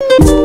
you.